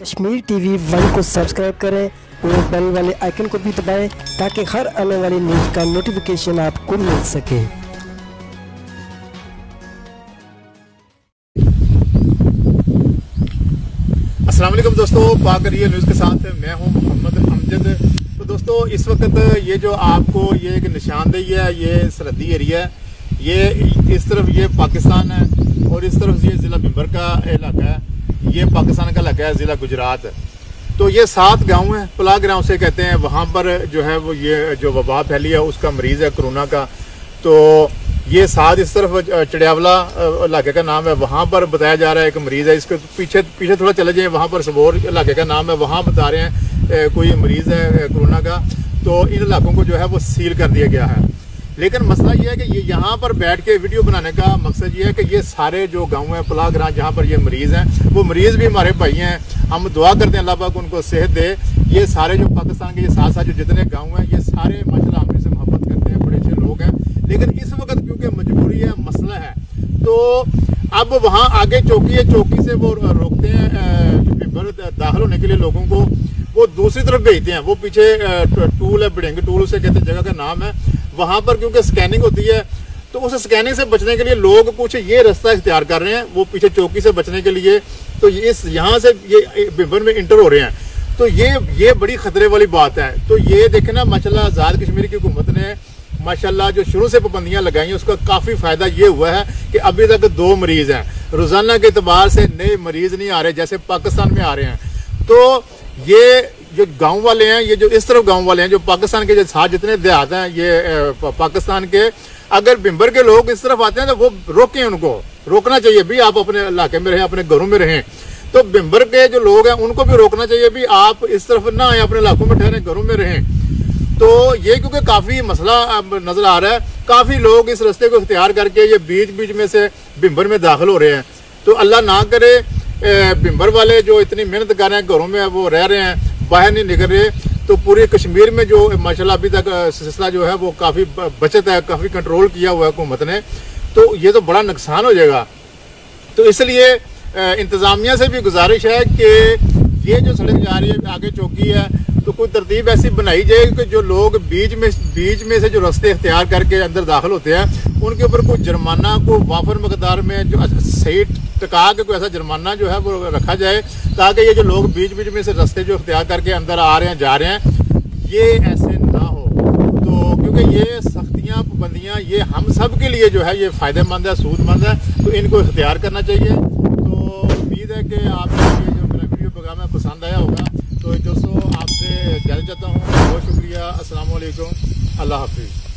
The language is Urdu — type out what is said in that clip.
کشمیر ٹی وی ون کو سبسکرائب کریں اور بیل والے آئیکن کو بھی دبائیں تاکہ ہر آنے والی نیوز کا نوٹیفیکیشن آپ کو مل سکے۔ السلام علیکم دوستو پاکریہ نیوز کے ساتھ میں ہوں محمد امجد تو دوستو، اس وقت یہ جو آپ کو یہ ایک نشاندہی ہے، یہ سرحدی ایریا ہے، یہ اس طرف یہ پاکستان ہے اور اس طرف یہ ضلع بمبر کا علاقہ ہے۔ یہ پاکستان کا علاقہ ہے ضلع گجرات۔ تو یہ سات گاؤں ہیں۔ پلا گراؤں سے کہتے ہیں، وہاں پر جو ہے وہ یہ جو وبا پھیلی ہے، اس کا مریض ہے کرونا کا۔ تو یہ ساتھ اس طرف چڑیاولا علاقے کا نام ہے۔ وہاں پر بتایا جا رہا ہے، ایک مریض ہے۔ اس کے پیچھے پیچھے تھوڑا چلے جائیں۔ وہاں پر سبور علاقے کا نام ہے۔ وہاں بتا رہے ہیں کوئی مریض ہے کرونا کا۔ تو ان علاقوں کو جو ہے وہ سیل کر دیا گیا ہے۔ لیکن مسئلہ یہ ہے کہ یہ یہاں پر بیٹھ کے ویڈیو بنانے کا مقصد یہ ہے کہ یہ سارے جو گاؤں ہیں پلا گراں، جہاں پر یہ مریض ہیں، وہ مریض بھی ہمارے بھائی ہیں۔ ہم دعا کرتے ہیں اللہ پاک ان کو صحت دے۔ یہ سارے جو پاکستان کے یہ ساتھ ساتھ جو جتنے گاؤں ہیں، یہ سارے ماشاء ہم سے محبت کرتے ہیں، بڑے اچھے لوگ ہیں۔ لیکن اس وقت کیونکہ مجبوری ہے، مسئلہ ہے، تو اب وہاں آگے چوکی ہے، چوکی سے وہ روکتے ہیں داخل ہونے کے لیے لوگوں کو، وہ دوسری طرف بھیجتے ہیں۔ وہ پیچھے ٹول ہے بڑھنگ ٹول، اسے کہتے ہیں، جگہ کا نام ہے۔ وہاں پر کیونکہ سکیننگ ہوتی ہے، تو اس سکیننگ سے بچنے کے لیے لوگ کچھ یہ رستہ اختیار کر رہے ہیں، وہ پیچھے چوکی سے بچنے کے لیے۔ تو اس، یہاں سے یہ بمبر میں انٹر ہو رہے ہیں۔ تو یہ یہ بڑی خطرے والی بات ہے۔ تو یہ دیکھنا ماشاء اللہ آزاد کشمیر کی حکومت نے ماشاءاللہ جو شروع سے پابندیاں لگائی ہیں اس کا کافی فائدہ یہ ہوا ہے کہ ابھی تک دو مریض ہیں۔ روزانہ کے اعتبار سے نئے مریض نہیں آ رہے جیسے پاکستان میں آ رہے ہیں۔ تو یہ جو گاؤں والے ہیں، یہ جو اس طرف گاؤں والے ہیں، جو پاکستان کے جو ساتھ جتنے دیہات ہیں، یہ پاکستان کے اگر بمبر کے لوگ اس طرف آتے ہیں تو وہ روکیں ان کو، روکنا چاہیے بھی آپ اپنے علاقے میں رہیں، اپنے گھروں میں رہیں۔ تو بمبر کے جو لوگ ہیں، ان کو بھی روکنا چاہیے بھی آپ اس طرف نہ آئیں، اپنے علاقوں میں ٹھہریں، گھروں میں رہیں۔ تو یہ کیونکہ کافی مسئلہ نظر آ رہا ہے، کافی لوگ اس رستے کو اختیار کر کے یہ بیچ بیچ میں سے بمبر میں داخل ہو رہے ہیں۔ تو اللہ نہ کرے بمبر والے جو اتنی محنت کر رہے ہیں، گھروں میں وہ رہ رہے ہیں باہر نہیں نکل رہے، تو پوری کشمیر میں جو ماشاءاللہ ابھی تک سلسلہ جو ہے وہ کافی بچت ہے، کافی کنٹرول کیا ہوا ہے حکومت نے، تو یہ تو بڑا نقصان ہو جائے گا۔ تو اس لیے انتظامیہ سے بھی گزارش ہے کہ یہ جو سڑک جا رہی ہے، آگے چوکی ہے، تو کوئی ترتیب ایسی بنائی جائے کہ جو لوگ بیچ میں بیچ میں سے جو رستے اختیار کر کے اندر داخل ہوتے ہیں ان کے اوپر کوئی جرمانہ کو وافر مقدار میں جو اچھا صحیح ٹکا کے کوئی ایسا جرمانہ جو ہے وہ رکھا جائے تاکہ یہ جو لوگ بیچ بیچ میں سے رستے جو اختیار کر کے اندر آ رہے ہیں، جا رہے ہیں، یہ ایسے نہ ہو۔ تو کیونکہ یہ سختیاں، پابندیاں، یہ ہم سب کے لیے جو ہے یہ فائدہ مند ہے، سود مند ہے، تو ان کو اختیار کرنا چاہیے۔ تو امید ہے کہ آپ کو یہ جو میرا ویڈیو پروگرام ہے پسند آیا ہوگا۔ تو دوستوں آپ سے جانا چاہتا ہوں۔ بہت شکریہ۔ السلام علیکم۔ اللہ حافظ۔